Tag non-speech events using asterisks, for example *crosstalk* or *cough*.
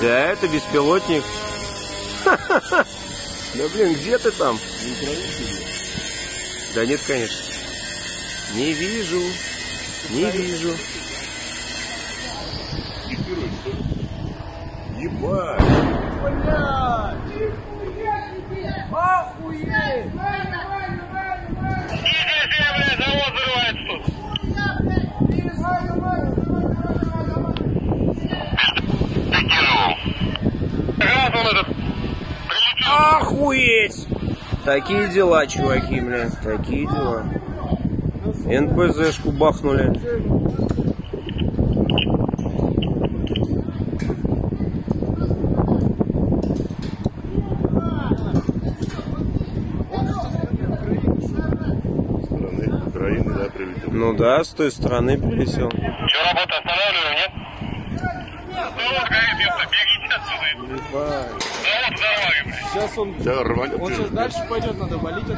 Да, это беспилотник. Ха-ха-ха. *laughs* Да блин, где ты там? Да нет, конечно. Не вижу. Не вижу. Тестируешь, ли? Ебать! Охуеть! Такие дела, чуваки, бля. Такие дела. НПЗшку бахнули. Страны Украины, да, прилетел. Ну да, с той стороны прилетел. Что, работу останавливаем, нет? Завод горит, если бегите Сейчас он, Да, рванет. он сейчас дальше пойдет, надо валить